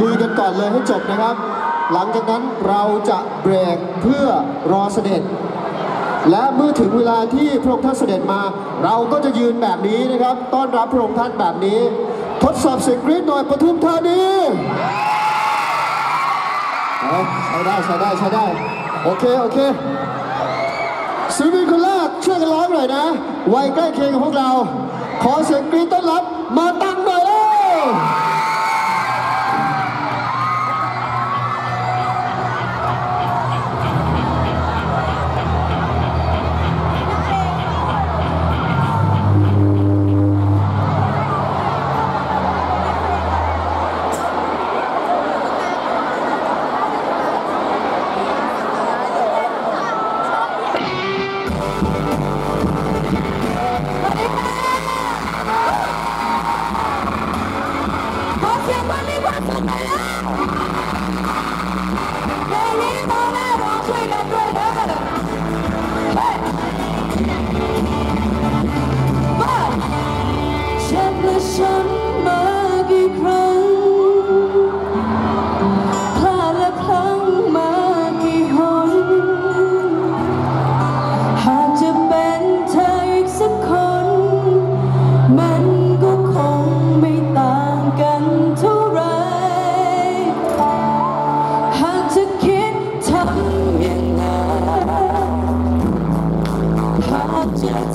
ลุยกันก่อนเลยให้จบนะครับ หลังจากนั้นเราจะเบรกเพื่อรอเสด็จ และเมื่อถึงเวลาที่พระองค์ท่านเสด็จมา เราก็จะยืนแบบนี้นะครับ ต้อนรับพระองค์ท่านแบบนี้ ทดสอบเสียงกรี๊ดหน่อยประทุมธานีใช้ได้ใช้ได้ใช้ได้ โอเค โอเคศิลปินคนแรกช่วยกันร้องหน่อยนะไวัใกล้เคียงกับพวกเรา ขอเสียงกรี๊ดต้อนรับ มาตั้งหน่อยเลย Oh, my God.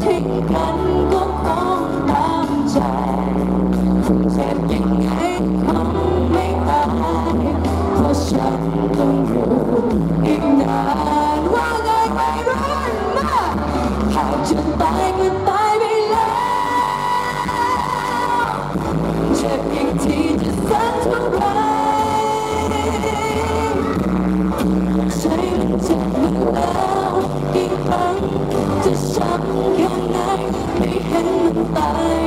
ที่กันก็คงตามใจจ็บยังไงคงไม่ตายเพระ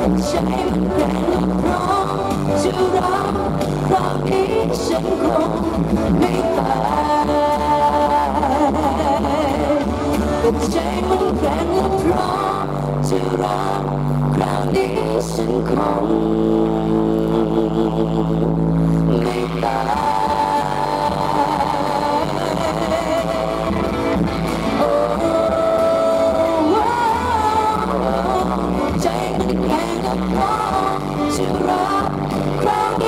shame, and I'm wrong to the provision call. to rock, rock